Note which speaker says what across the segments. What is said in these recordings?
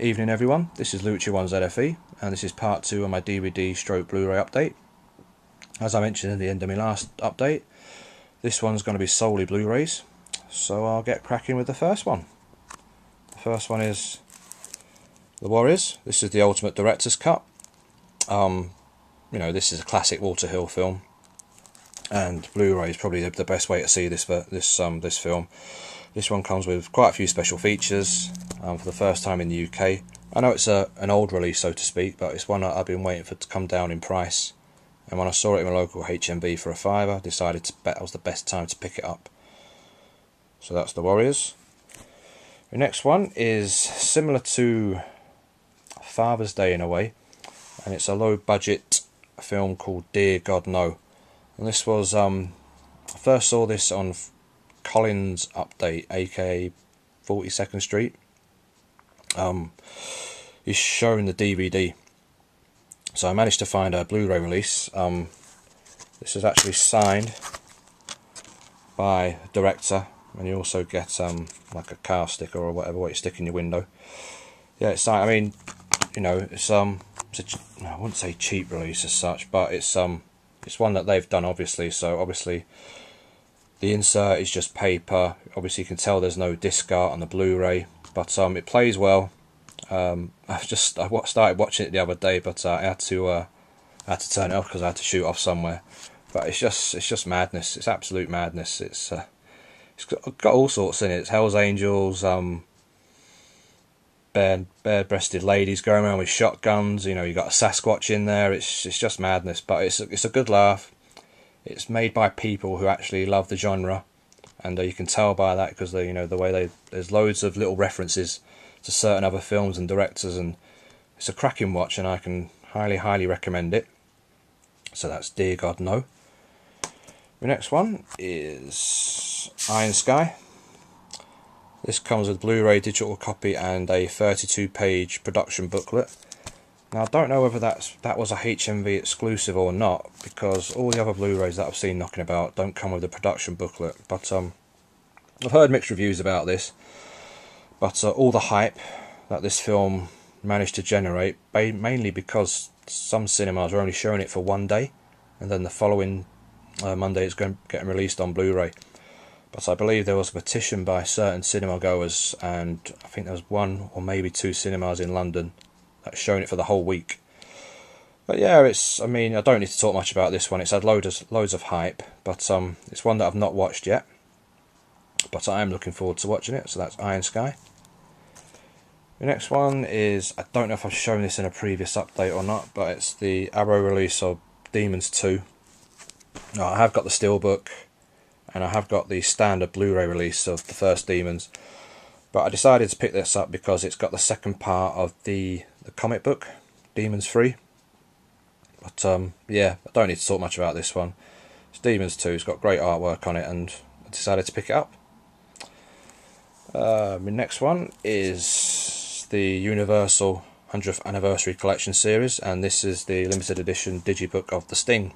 Speaker 1: Evening everyone, this is Lucio1ZFE and this is part 2 of my DVD stroke Blu-ray update. As I mentioned in the end of my last update, this one's going to be solely Blu-rays, so I'll get cracking with the first one. The first one is The Warriors, this is the Ultimate Director's Cut. Um, you know, this is a classic Walter Hill film, and Blu-ray is probably the best way to see this this um, this film. This one comes with quite a few special features um, for the first time in the UK. I know it's a an old release, so to speak, but it's one I've been waiting for to come down in price. And when I saw it in my local HMV for a fiver, I decided to bet that was the best time to pick it up. So that's the Warriors. The next one is similar to Father's Day in a way, and it's a low budget film called Dear God No. And this was um, I first saw this on Collins Update, aka 42nd Street. Um, is showing the DVD. So I managed to find a Blu-ray release. Um, this is actually signed by director, and you also get um, like a car sticker or whatever what you stick in your window. Yeah, it's. I mean, you know, it's um, it's a, I wouldn't say cheap release as such, but it's um, it's one that they've done obviously. So obviously the insert is just paper. Obviously, you can tell there's no disc art on the Blu-ray, but um, it plays well. Um, I've just I started watching it the other day, but uh, I had to uh, I had to turn it off because I had to shoot off somewhere. But it's just it's just madness. It's absolute madness. It's uh, it's got, all sorts in it. It's Hell's Angels, um, bare bare-breasted ladies going around with shotguns. You know, you got a Sasquatch in there. It's it's just madness, but it's it's a good laugh. It's made by people who actually love the genre, and uh, you can tell by that because you know the way they there's loads of little references to certain other films and directors, and it's a cracking watch, and I can highly highly recommend it. So that's Dear God No. The next one is Iron Sky. This comes with Blu-ray digital copy and a 32-page production booklet. Now I don't know whether that's that was a HMV exclusive or not because all the other Blu-rays that I've seen knocking about don't come with a production booklet. But um, I've heard mixed reviews about this. But uh, all the hype that this film managed to generate, mainly because some cinemas are only showing it for one day, and then the following uh, Monday it's going getting released on Blu-ray. But I believe there was a petition by certain cinema goers, and I think there was one or maybe two cinemas in London showing it for the whole week. But yeah, it's. I mean, I don't need to talk much about this one. It's had loads of loads of hype, but um, it's one that I've not watched yet. But I am looking forward to watching it. So that's Iron Sky. The next one is I don't know if I've shown this in a previous update or not, but it's the Arrow release of Demons Two. Now, I have got the steelbook, and I have got the standard Blu-ray release of the first Demons. But I decided to pick this up because it's got the second part of the the comic book, Demons 3. But um, yeah, I don't need to talk much about this one. It's Demons 2, it's got great artwork on it, and I decided to pick it up. Uh, my next one is the Universal 100th Anniversary Collection Series, and this is the limited edition digibook of The Sting.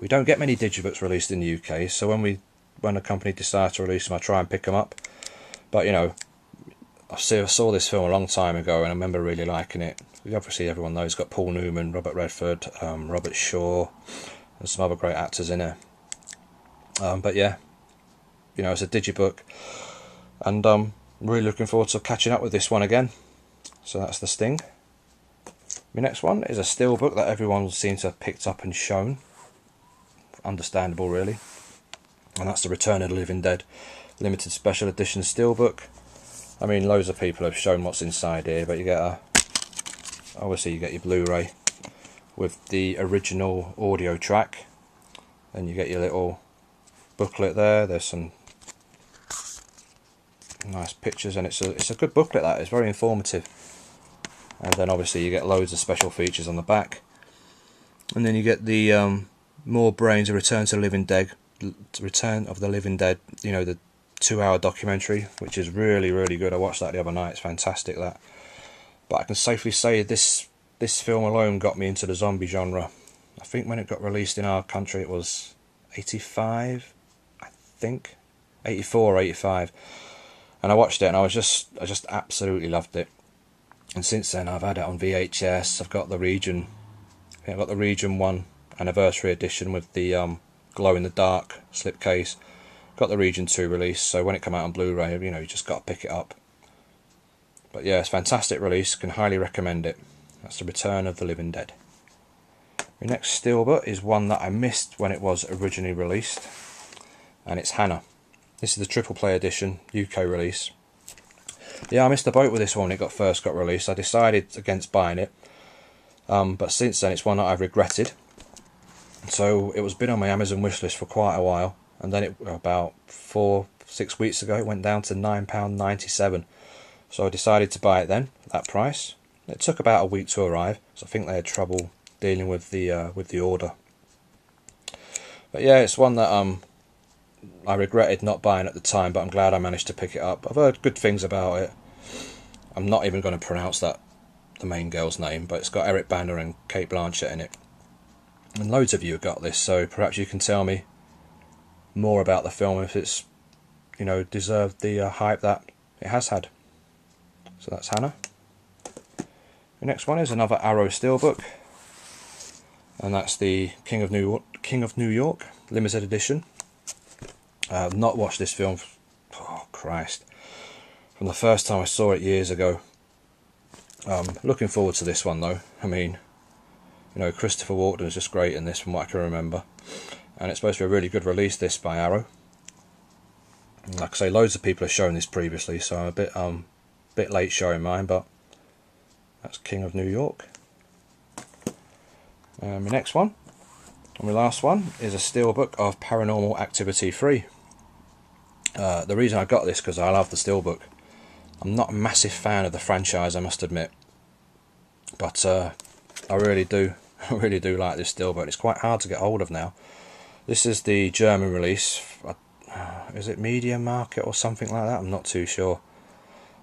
Speaker 1: We don't get many digibooks released in the UK, so when we when a company decides to release them, I try and pick them up. But you know, I saw this film a long time ago and I remember really liking it. Obviously, everyone knows it's got Paul Newman, Robert Redford, um, Robert Shaw, and some other great actors in it. Um, but yeah, you know, it's a digibook, and um, I'm really looking forward to catching up with this one again. So that's the Sting. My next one is a still steelbook that everyone seems to have picked up and shown. Understandable, really. And that's the Return of the Living Dead limited special edition steelbook. I mean, loads of people have shown what's inside here, but you get a obviously you get your Blu-ray with the original audio track, and you get your little booklet there. There's some nice pictures, and it's a it's a good booklet. That is very informative. And then obviously you get loads of special features on the back, and then you get the um, more brains, a return to the living dead, return of the living dead. You know the two hour documentary, which is really, really good. I watched that the other night, it's fantastic that. But I can safely say this this film alone got me into the zombie genre. I think when it got released in our country it was 85, I think. 84 or 85. And I watched it and I was just I just absolutely loved it. and since then I've had it on VHS. I've got the region, I've got the region one anniversary edition with the um, glow in the dark slipcase. Got the region two release, so when it come out on Blu-ray, you know, you just got to pick it up. But yeah, it's fantastic release. Can highly recommend it. That's the Return of the Living Dead. The next steelbook is one that I missed when it was originally released, and it's Hanna. This is the triple play edition, UK release. Yeah, I missed the boat with this one it got first got released. I decided against buying it, um, but since then it's one that I've regretted. So it was been on my Amazon wishlist for quite a while, and then it about four six weeks ago it went down to nine pound ninety seven. So I decided to buy it then at that price. It took about a week to arrive, so I think they had trouble dealing with the uh, with the order. But yeah, it's one that um I regretted not buying at the time, but I'm glad I managed to pick it up. I've heard good things about it. I'm not even going to pronounce that the main girl's name, but it's got Eric Bana and Cate Blanchett in it. And loads of you have got this, so perhaps you can tell me more about the film if it's, you know, deserved the uh, hype that it has had. So that's Hanna. The next one is another Arrow Steelbook, and that's the King of New York, King of New York limited edition. I've not watched this film. Oh Christ! From the first time I saw it years ago. Um, looking forward to this one though. I mean, you know, Christopher Walken is just great in this, from what I can remember, and it's supposed to be a really good release. This by Arrow. Like I say, loads of people have shown this previously, so I'm a bit um, bit late showing mine, but that's King of New York. Um, my next one, and my last one, is a steelbook of Paranormal Activity 3. Uh, the reason I got this because I love the steelbook. I'm not a massive fan of the franchise, I must admit, but uh, I really do, I really do like this steelbook. It's quite hard to get hold of now. This is the German release. Uh, is it Media Market or something like that? I'm not too sure.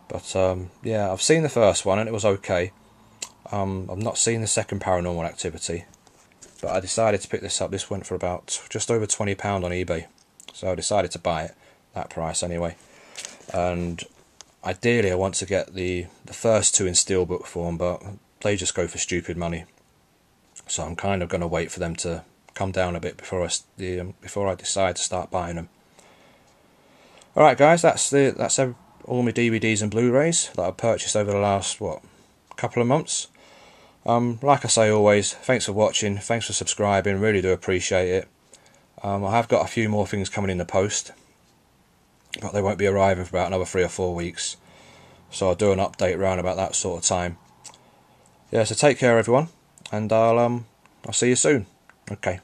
Speaker 1: But um, yeah, I've seen the first one and it was okay. Um, I've not seen the second Paranormal Activity, but I decided to pick this up. This went for about just over twenty pound on eBay, so I decided to buy it that price anyway. And ideally, I want to get the the first two in steelbook form, but they just go for stupid money. So I'm kind of going to wait for them to come down a bit before I um, before I decide to start buying them. All right, guys, that's the that's all my DVDs and Blu-rays that I've purchased over the last what couple of months. Um, like I say always, thanks for watching, thanks for subscribing, really do appreciate it. Um, I have got a few more things coming in the post, but they won't be arriving for about another three or four weeks. So I'll do an update around about that sort of time. Yeah, so take care everyone, and I'll um I'll see you soon. Okay.